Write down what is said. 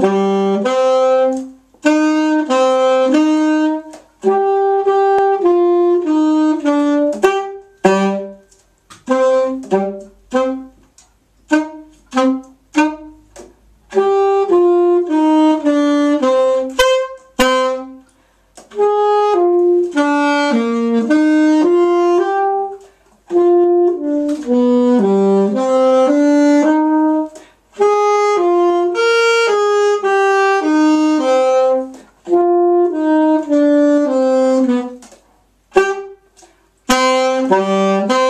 Thank Música